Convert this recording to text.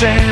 sand.